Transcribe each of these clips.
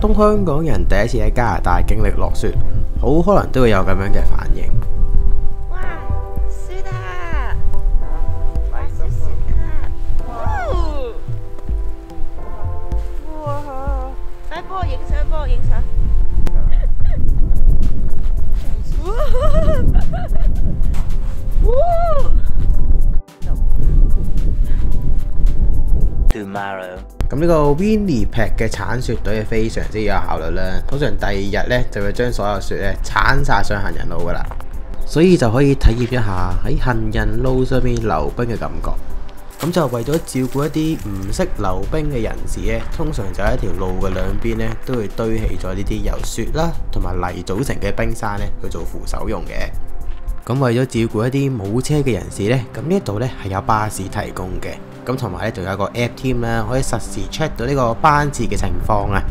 东香港人第一次喺加拿大经历落雪，好可能都会有咁样嘅反应。哇，雪啊！哇，雪雪啊！哇！快幫我影相，帮我影相。咁呢個 Winnipeg 嘅鏟雪隊係非常之有效率啦。通常第二日呢，就會將所有雪咧鏟晒上行人路噶啦，所以就可以體驗一下喺行人路上面溜冰嘅感覺。咁就為咗照顧一啲唔識溜冰嘅人士呢，通常就喺條路嘅兩邊呢，都會堆起咗呢啲由雪啦同埋泥組成嘅冰山呢去做扶手用嘅。咁為咗照顧一啲冇車嘅人士呢，咁呢度呢係有巴士提供嘅。咁同埋咧，仲有個 app 添啦，可以實時 check 到呢個班次嘅情況啊。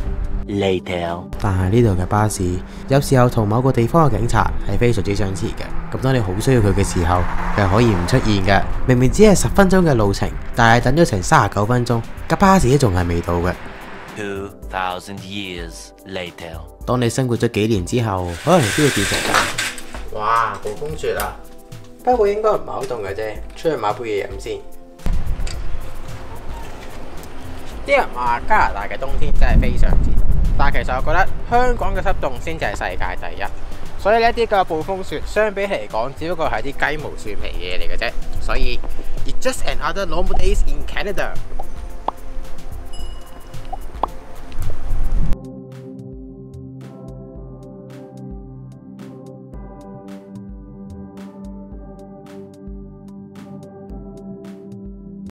later，但係呢度嘅巴士有時候同某個地方嘅警察係非常之相似嘅。咁當你好需要佢嘅時候，佢係可以唔出現嘅。明明只係十分鐘嘅路程，但係等咗成三十九分鐘，架巴士都仲係未到嘅。two thousand years later，當你生活咗幾年之後，可能都要變成咁。哇，暴風雪啊！不過應該唔係好凍嘅啫，出去買杯嘢飲先。啲人話加拿大嘅冬天真係非常之凍，但係其實我覺得香港嘅濕凍先至係世界第一。所以呢啲嘅暴風雪相比起嚟講，只不過係啲雞毛蒜皮嘢嚟嘅啫。所以，it's just another normal days in Canada。